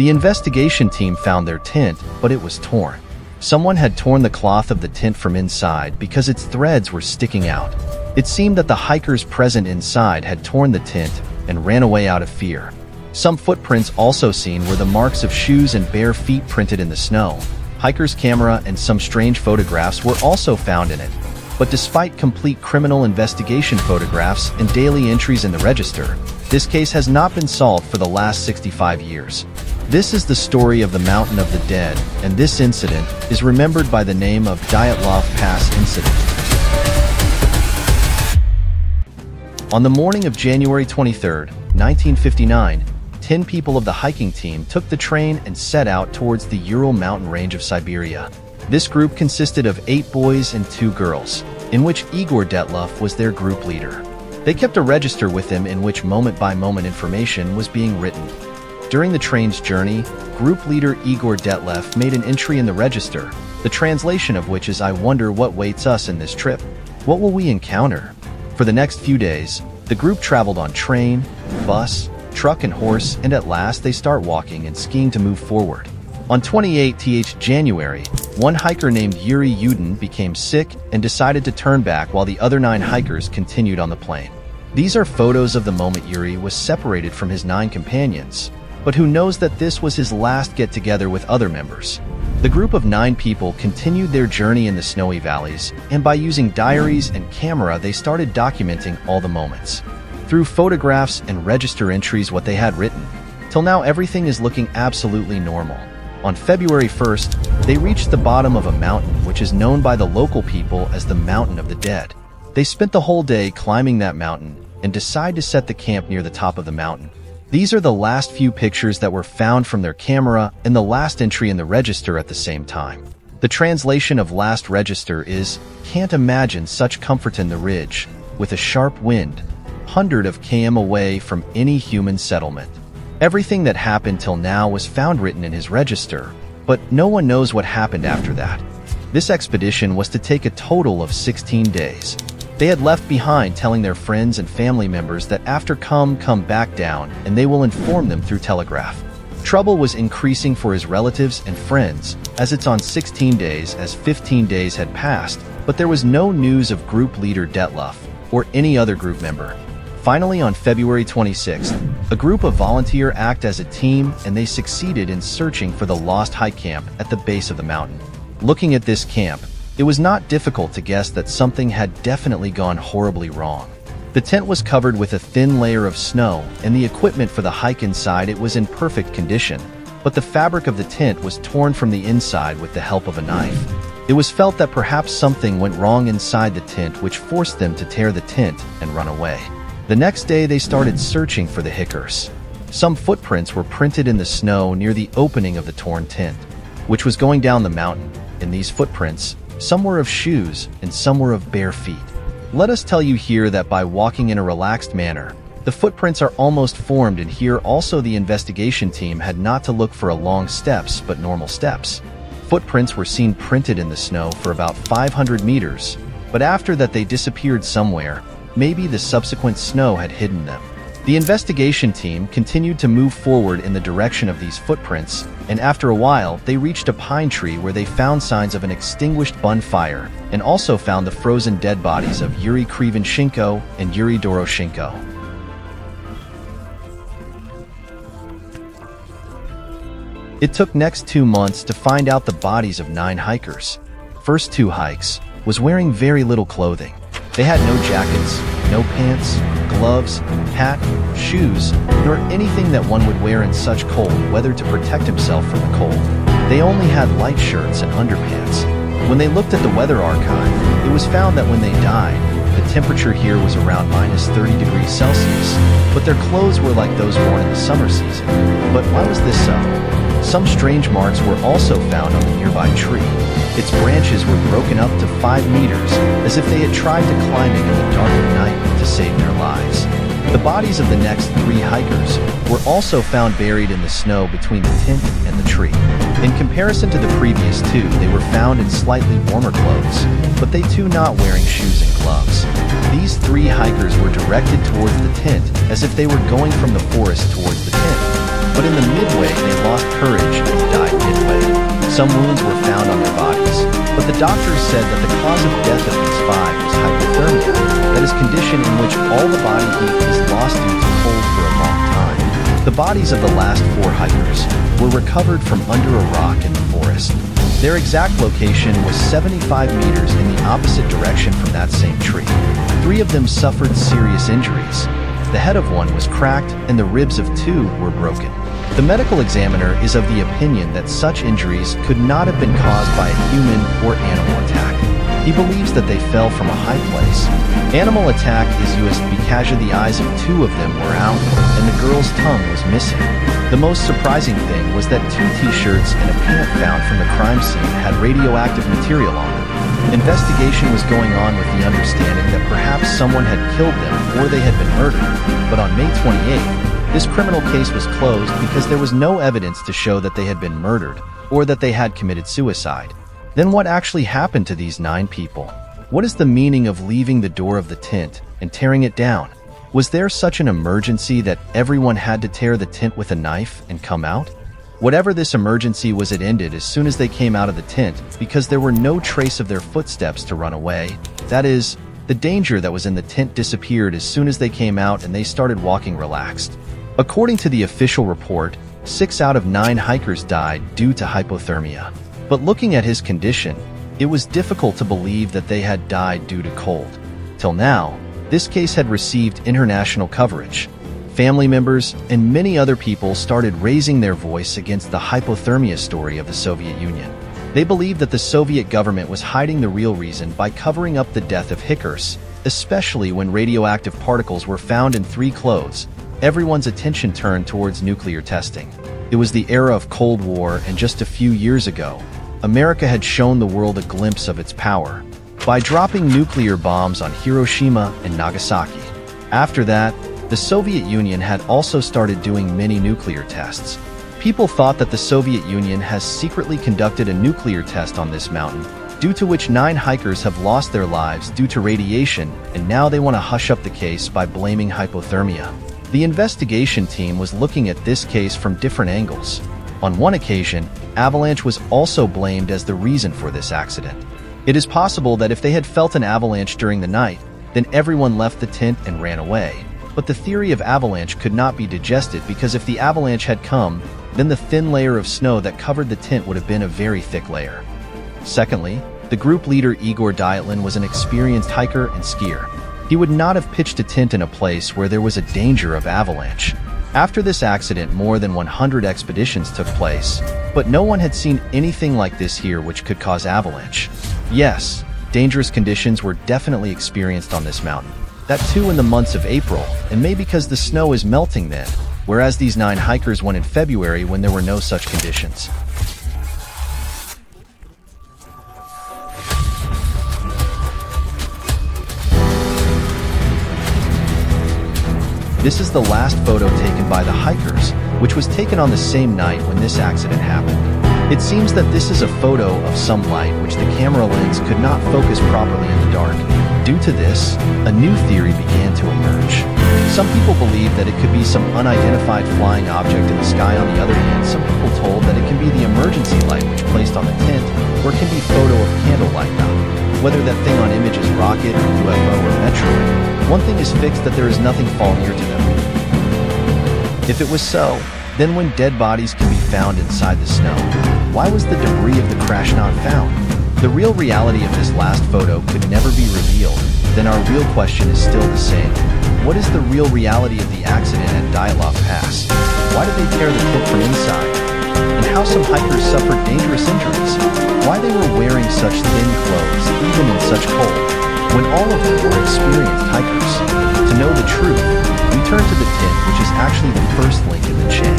The investigation team found their tent, but it was torn. Someone had torn the cloth of the tent from inside because its threads were sticking out. It seemed that the hikers present inside had torn the tent and ran away out of fear. Some footprints also seen were the marks of shoes and bare feet printed in the snow. Hiker's camera and some strange photographs were also found in it. But despite complete criminal investigation photographs and daily entries in the register, this case has not been solved for the last 65 years. This is the story of the Mountain of the Dead, and this incident is remembered by the name of Dyatlov Pass Incident. On the morning of January 23, 1959, 10 people of the hiking team took the train and set out towards the Ural mountain range of Siberia. This group consisted of eight boys and two girls, in which Igor Dyatlov was their group leader. They kept a register with them in which moment-by-moment information was being written. During the train's journey, group leader Igor Dyatlov made an entry in the register, the translation of which is I wonder what waits us in this trip. What will we encounter? For the next few days, the group traveled on train, bus, truck and horse, and at last they start walking and skiing to move forward. On 28th January, one hiker named Yuri Yudin became sick and decided to turn back while the other nine hikers continued on the plane. These are photos of the moment Yuri was separated from his nine companions, but who knows that this was his last get-together with other members. The group of nine people continued their journey in the snowy valleys, and by using diaries and camera they started documenting all the moments. Through photographs and register entries what they had written, till now everything is looking absolutely normal. On February 1st, they reached the bottom of a mountain which is known by the local people as the Mountain of the Dead. They spent the whole day climbing that mountain and decide to set the camp near the top of the mountain. These are the last few pictures that were found from their camera and the last entry in the register at the same time. The translation of last register is, can't imagine such comfort in the ridge, with a sharp wind, hundred of km away from any human settlement. Everything that happened till now was found written in his register, but no one knows what happened after that. This expedition was to take a total of 16 days, they had left behind telling their friends and family members that after come, come back down, and they will inform them through telegraph. Trouble was increasing for his relatives and friends, as it's on 16 days as 15 days had passed, but there was no news of group leader Dyatlov or any other group member. Finally, on February 26th, a group of volunteer act as a team and they succeeded in searching for the lost hike camp at the base of the mountain. Looking at this camp, it was not difficult to guess that something had definitely gone horribly wrong. The tent was covered with a thin layer of snow, and the equipment for the hike inside it was in perfect condition, but the fabric of the tent was torn from the inside with the help of a knife. It was felt that perhaps something went wrong inside the tent which forced them to tear the tent and run away. The next day they started searching for the hikers. Some footprints were printed in the snow near the opening of the torn tent, which was going down the mountain. In these footprints, some were of shoes, and some were of bare feet. Let us tell you here that by walking in a relaxed manner, the footprints are almost formed and here also the investigation team had not to look for a long steps but normal steps. Footprints were seen printed in the snow for about 500 meters, but after that they disappeared somewhere, maybe the subsequent snow had hidden them. The investigation team continued to move forward in the direction of these footprints, and after a while, they reached a pine tree where they found signs of an extinguished bonfire and also found the frozen dead bodies of Yuri Krivonischenko and Yuri Doroshenko. It took next two months to find out the bodies of nine hikers. First two hikes was wearing very little clothing. They had no jackets, no pants, gloves, hat, shoes, nor anything that one would wear in such cold weather to protect himself from the cold. They only had light shirts and underpants. When they looked at the weather archive, it was found that when they died, the temperature here was around minus 30 degrees Celsius, but their clothes were like those worn in the summer season. But why was this so? Some strange marks were also found on the nearby tree. Its branches were broken up to 5 meters, as if they had tried to climb it in the dark of night to save their lives. The bodies of the next three hikers were also found buried in the snow between the tent and the tree. In comparison to the previous two, they were found in slightly warmer clothes, but they too not wearing shoes and gloves. These three hikers were directed towards the tent as if they were going from the forest towards the tent, but in the midway they lost courage and died midway. Some wounds were found but the doctors said that the cause of death of these five was hypothermia, that is condition in which all the body heat is lost due to cold for a long time. The bodies of the last four hikers were recovered from under a rock in the forest. Their exact location was 75 meters in the opposite direction from that same tree. Three of them suffered serious injuries. The head of one was cracked and the ribs of two were broken. The medical examiner is of the opinion that such injuries could not have been caused by a human or animal attack. He believes that they fell from a high place. Animal attack is used because the eyes of two of them were out and the girl's tongue was missing. The most surprising thing was that two t-shirts and a pant found from the crime scene had radioactive material on them. Investigation was going on with the understanding that perhaps someone had killed them or they had been murdered, but on May 28th, this criminal case was closed because there was no evidence to show that they had been murdered or that they had committed suicide. Then what actually happened to these nine people? What is the meaning of leaving the door of the tent and tearing it down? Was there such an emergency that everyone had to tear the tent with a knife and come out? Whatever this emergency was, it ended as soon as they came out of the tent because there were no trace of their footsteps to run away. That is, the danger that was in the tent disappeared as soon as they came out and they started walking relaxed. According to the official report, six out of nine hikers died due to hypothermia. But looking at his condition, it was difficult to believe that they had died due to cold. Till now, this case had received international coverage. Family members and many other people started raising their voice against the hypothermia story of the Soviet Union. They believed that the Soviet government was hiding the real reason by covering up the death of hikers, especially when radioactive particles were found in three clothes. Everyone's attention turned towards nuclear testing. It was the era of Cold War, and just a few years ago, America had shown the world a glimpse of its power by dropping nuclear bombs on Hiroshima and Nagasaki. After that, the Soviet Union had also started doing many nuclear tests. People thought that the Soviet Union has secretly conducted a nuclear test on this mountain, due to which nine hikers have lost their lives due to radiation, and now they want to hush up the case by blaming hypothermia. The investigation team was looking at this case from different angles. On one occasion, avalanche was also blamed as the reason for this accident. It is possible that if they had felt an avalanche during the night, then everyone left the tent and ran away. But the theory of avalanche could not be digested because if the avalanche had come, then the thin layer of snow that covered the tent would have been a very thick layer. Secondly, the group leader Igor Dyatlov was an experienced hiker and skier. He would not have pitched a tent in a place where there was a danger of avalanche. After this accident, more than 100 expeditions took place, but no one had seen anything like this here which could cause avalanche. Yes, dangerous conditions were definitely experienced on this mountain. That too in the months of April, and maybe because the snow is melting then, whereas these nine hikers went in February when there were no such conditions. This is the last photo taken by the hikers, which was taken on the same night when this accident happened. It seems that this is a photo of some light which the camera lens could not focus properly in the dark. Due to this, a new theory began to emerge. Some people believe that it could be some unidentified flying object in the sky. On the other hand, some people told that it can be the emergency light which placed on the tent, or it can be photo of candlelight mountain. Whether that thing on image is rocket, UFO, or meteor, one thing is fixed that there is nothing fall near to them. If it was so, then when dead bodies can be found inside the snow, why was the debris of the crash not found? The real reality of this last photo could never be revealed, then our real question is still the same. What is the real reality of the accident at Dyatlov Pass? Why did they tear the pit from inside? And how some hikers suffered dangerous injuries? Why they were wearing such thin clothes, even in such cold, when all of them were experienced hikers? To know the truth, we turn to the tent, which is actually the first link in the chain.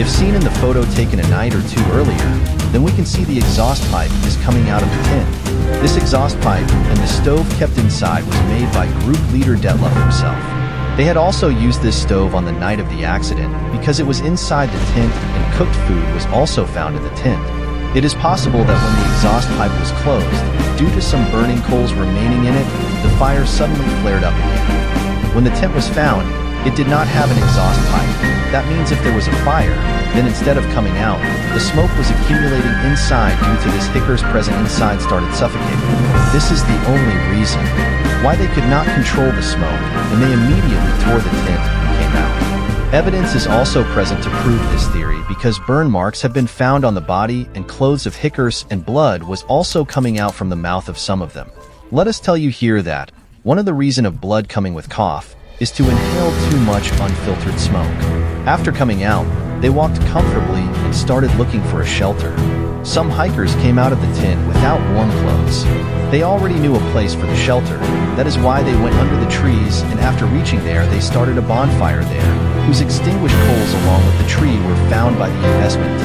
If seen in the photo taken a night or two earlier, then we can see the exhaust pipe is coming out of the tent. This exhaust pipe and the stove kept inside was made by group leader Dyatlov himself. They had also used this stove on the night of the accident because it was inside the tent and cooked food was also found in the tent. It is possible that when the exhaust pipe was closed, due to some burning coals remaining in it, the fire suddenly flared up again. When the tent was found, It did not have an exhaust pipe. That means if there was a fire, then instead of coming out, the smoke was accumulating inside due to this Hickers present inside started suffocating. This is the only reason why they could not control the smoke, and they immediately tore the tent and came out. Evidence is also present to prove this theory because burn marks have been found on the body and clothes of Hickers and blood was also coming out from the mouth of some of them. Let us tell you here that one of the reason of blood coming with cough is to inhale too much unfiltered smoke. After coming out, they walked comfortably and started looking for a shelter. Some hikers came out of the tent without warm clothes. They already knew a place for the shelter. That is why they went under the trees, and after reaching there, they started a bonfire there, whose extinguished coals along with the tree were found by the investment.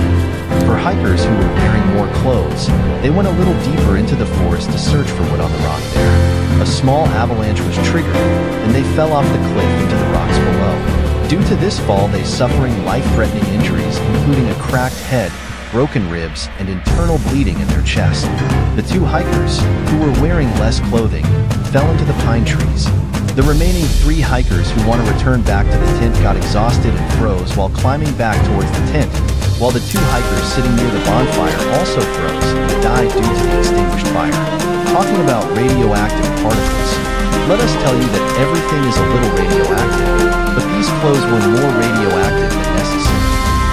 For hikers who were wearing more clothes, they went a little deeper into the forest to search for wood on the rock there. A small avalanche was triggered, and they fell off the cliff into the rocks below. Due to this fall, they suffering life-threatening injuries, including a cracked head, broken ribs, and internal bleeding in their chest. The two hikers, who were wearing less clothing, fell into the pine trees. The remaining three hikers who want to return back to the tent got exhausted and froze while climbing back towards the tent, while the two hikers sitting near the bonfire also froze and died due to the extinguished fire. Talking about radioactive particles, let us tell you that everything is a little radioactive, but these clothes were more radioactive than necessary.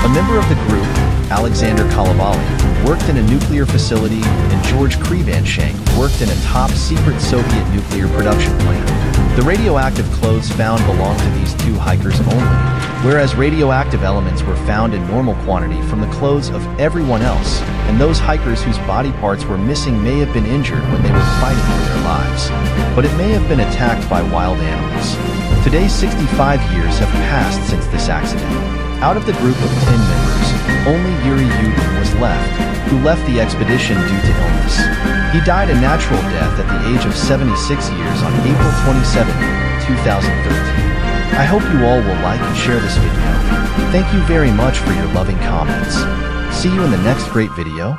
A member of the group, Alexander Kolovaly, worked in a nuclear facility and George Krivanshank worked in a top-secret Soviet nuclear production plant. The radioactive clothes found belonged to these two hikers only, whereas radioactive elements were found in normal quantity from the clothes of everyone else, and those hikers whose body parts were missing may have been injured when they were fighting for their lives. But it may have been attacked by wild animals. Today, 65 years have passed since this accident. Out of the group of 10 members, only Yuri Yudin was left, who left the expedition due to illness. He died a natural death at the age of 76 years on April 27, 2013. I hope you all will like and share this video. Thank you very much for your loving comments. See you in the next great video.